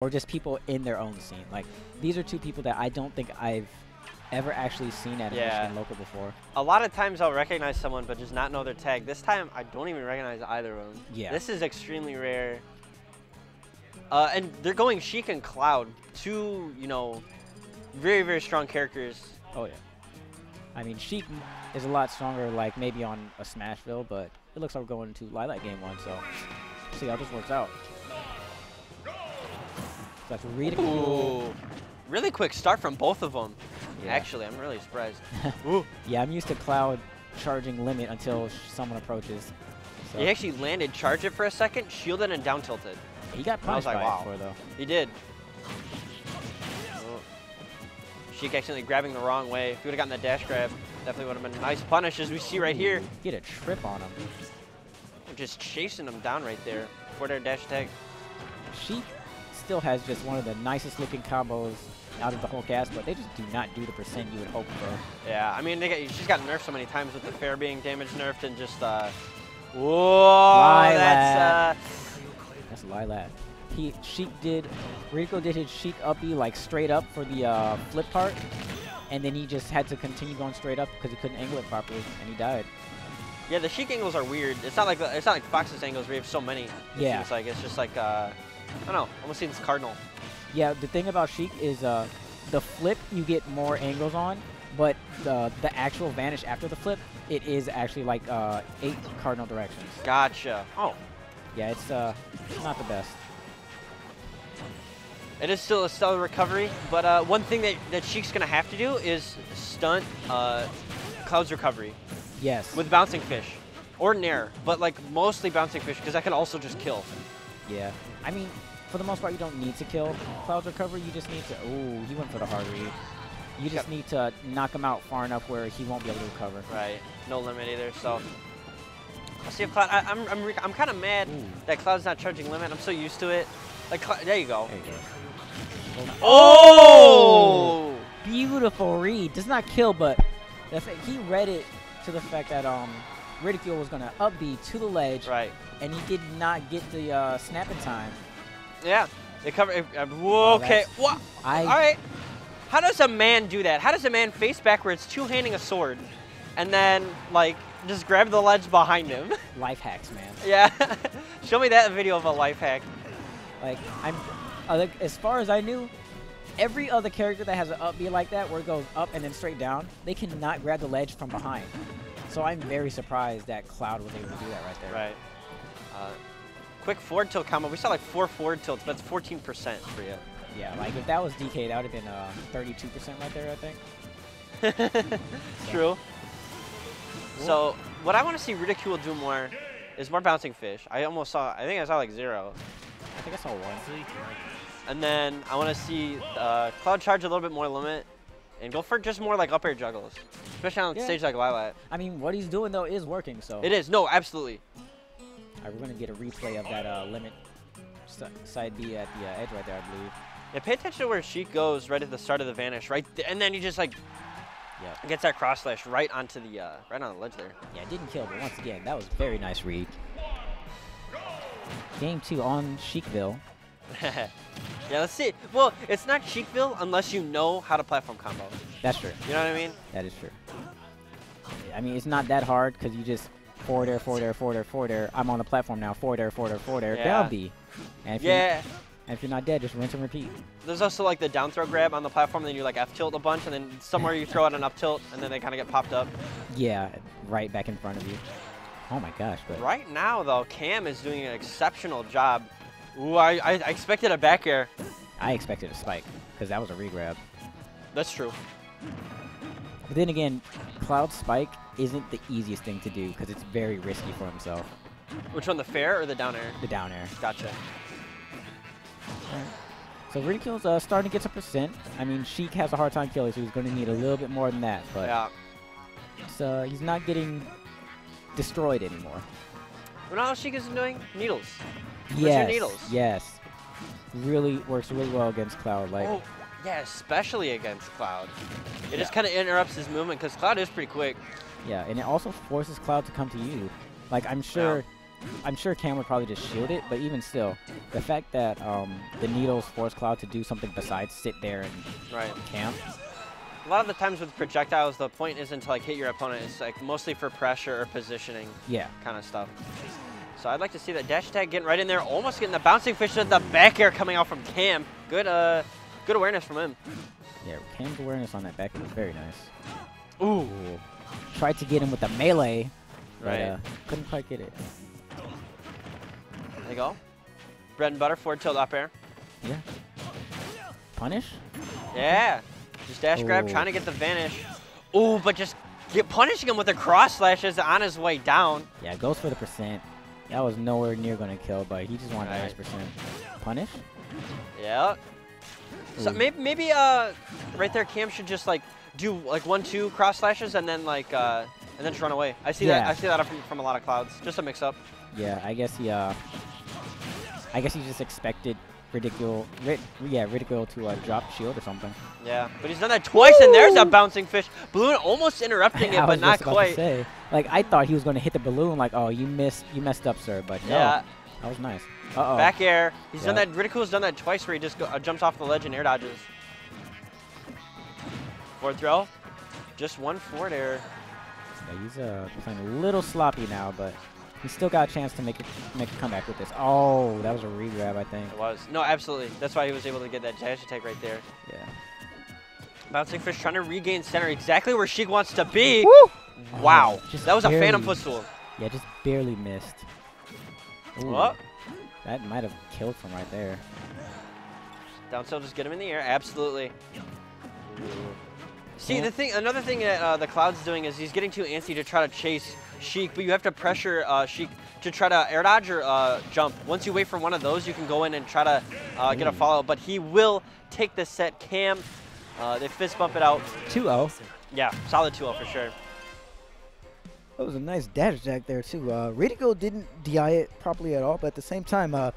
or just people in their own scene. Like these are two people that I don't think I've ever actually seen at a Yeah. Michigan local before. A lot of times I'll recognize someone but just not know their tag. This time I don't even recognize either of them. Yeah. This is extremely rare. Uh, and they're going Sheik and Cloud, two, you know, very, very strong characters. Oh yeah. I mean, Sheik is a lot stronger, like maybe on a Smashville, but it looks like we're going to Lilac game one, so see how this works out. So that's Ridicule. Ooh. Really quick start from both of them. Yeah. Actually, I'm really surprised. Ooh. Yeah, I'm used to Cloud charging limit until someone approaches. So He actually landed, charged it for a second, shielded, and down tilted. he got I was punished like, by wow. it before, though. He did. Oh. Sheik accidentally grabbing the wrong way. If he would have gotten that dash grab, definitely would have been a nice punish, as we see right here. Get a trip on him. Just chasing him down right there. Air dash attack. Sheik still has just one of the nicest looking combos out of the whole cast, but they just do not do the percent you would hope for. Yeah, I mean, they she's got nerfed so many times with the fair being damage nerfed and just, uh, whoa, that's, uh, That's Lilac. He Sheik did Rico did his Sheik up B like straight up for the uh, flip part, and then he just had to continue going straight up because he couldn't angle it properly, and he died. yeah, the Sheik angles are weird. It's not like the, it's not like Fox's angles where you have so many. It Yeah. seems like it's just like, uh, I don't know, almost seems Cardinal. Yeah, the thing about Sheik is uh, the flip you get more angles on, but the the actual vanish after the flip, it is actually like uh, eight cardinal directions. Gotcha. Oh, Yeah, it's uh, not the best. It is still a stellar recovery, but uh, one thing that, that Sheik's going to have to do is stunt uh, Cloud's recovery Yes. with Bouncing Fish. Or Nair, but like mostly Bouncing Fish because that can also just kill. Yeah. I mean, for the most part, you don't need to kill Cloud's recovery. You just need to. Ooh, he went for the hard read. You just Yep. need to knock him out far enough where he won't be able to recover. Right. No limit either, so. I'll see if Cloud. I, I'm, I'm, re- I'm kind of mad Ooh. that Cloud's not charging limit. I'm so used to it. Like, Cloud, there you go. There you go. Oh! Beautiful read. Does not kill, but he read it to the fact that um, Ridicule was going to up B to the ledge, Right. And he did not get the uh, snap in time. Yeah. They cover. Uh, whoa, okay. that's- What? I All right. How does a man do that? How does a man face backwards, two-handing a sword, and then like just grab the ledge behind him? life hacks, man. yeah. Show me that video of a life hack. Like I'm, uh, like as far as I knew, every other character that has an up B like that, where it goes up and then straight down, they cannot grab the ledge from behind. So I'm very surprised that Cloud was able to do that right there. Right. Uh, quick forward tilt combo. We saw like four forward tilts. But it's 14% for you. Yeah, like if that was DK, that would have been uh, 32% right there, I think. True. So what I want to see Ridicule do more is more bouncing fish. I almost saw. I think I saw like zero. I think I saw one. And then I want to see uh, Cloud charge a little bit more limit and go for just more like up air juggles, especially on Yeah. stage like Lilac. I mean, what he's doing though is working. So It is no, absolutely. Alright, we're gonna get a replay of that uh, limit side B at the uh, edge right there, I believe. Yeah, pay attention to where Sheik goes right at the start of the vanish, right, th- and then he just like Yeah. gets that cross slash right onto the uh, right on the ledge there. Yeah, it didn't kill, but once again, that was very nice read. Game two on Sheikville. yeah, let's see. Well, it's not Sheikville unless you know how to platform combo. That's true. You know what I mean? That is true. I mean, it's not that hard because you just forward air, forward air, forward air, forward air. I'm on the platform now. Forward air, forward air, forward air, Yeah. down B. And if, you're, Yeah. and if you're not dead, just rinse and repeat. There's also like the down throw grab on the platform, then you like F tilt a bunch, and then somewhere you throw out an up tilt, and then they kind of get popped up. Yeah, right back in front of you. Oh my gosh, but Right now, though, Cam is doing an exceptional job. Ooh, I, I, I expected a back air. I expected a spike because that was a regrab. That's true. But then again, Cloud Spike isn't the easiest thing to do because it's very risky for himself. Which one, the fair or the down air? The down air. Gotcha. So Ridicule's uh, starting to get some percent. I mean, Sheik has a hard time killing, so he's going to need a little bit more than that. But Yeah. uh, he's not getting destroyed anymore. What else Sheik is doing? Needles. yes. needles? Yes. Really works really well against Cloud. Like, oh, yeah, especially against Cloud. It just kind of interrupts his movement because Cloud is pretty quick. yeah, and it also forces Cloud to come to you. Like, I'm sure I'm sure Cam would probably just shield it, but even still, the fact that um, the needles force Cloud to do something besides sit there and Right. camp. A lot of the times with projectiles, the point isn't to like hit your opponent. It's like mostly for pressure or positioning Yeah. kind of stuff. So I'd like to see that dash attack getting right in there, almost getting the bouncing fish with the back air coming out from Cam. Good, uh, good awareness from him. Yeah, Cam's awareness on that back was very nice. Ooh. Ooh. Tried to get him with the melee, but Right. uh, couldn't quite get it. There you go. Bread and butter, forward tilt up air. Yeah. Punish? Yeah. Just dash grab, trying to get the vanish. Ooh, but just get punishing him with the cross slashes on his way down. Yeah, goes for the percent. That was nowhere near going to kill, but he just wanted a nice percent. Punish? Yeah. So maybe, maybe uh, right there, Cam should just like do like one, two cross slashes and then like uh, and then just run away. I see that. I see that from, from a lot of clouds. Just a mix up. Yeah, I guess he, uh, I guess he just expected Ridicule, rid yeah, Ridicule to uh, drop shield or something. Yeah, but he's done that twice, and there's a bouncing fish. Balloon almost interrupting it, I but not just about to quite. say, like I thought he was going to hit the balloon, like, oh, you missed, you messed up, sir. But no, Yeah, that was nice. Uh oh. back air. He's done that. Ridicule's done that twice, where he just go, uh, jumps off the ledge and air dodges. Forward throw. Just one forward air. Yeah, he's uh, playing a little sloppy now, but he's still got a chance to make it, make a comeback with this. Oh, that was a re-grab, I think. It was. No, absolutely. That's why he was able to get that dash attack right there. Yeah. Bouncing fish trying to regain center exactly where Sheik wants to be. Woo! Wow. Oh, that was a phantom footstool. Yeah, just barely missed. Ooh, Oh, That might have killed from right there. down tilt, just get him in the air. Absolutely. See, the thing, another thing that uh, the Cloud's doing is he's getting too antsy to try to chase Sheik, but you have to pressure uh, Sheik to try to air dodge or uh, jump. Once you wait for one of those, you can go in and try to uh, get a follow, but he will take the set. Cam, uh, they fist bump it out. 2-0. Yeah, solid 2-0 for sure. That was a nice dash attack there too. Uh, Radigo didn't DI it properly at all, but at the same time, uh,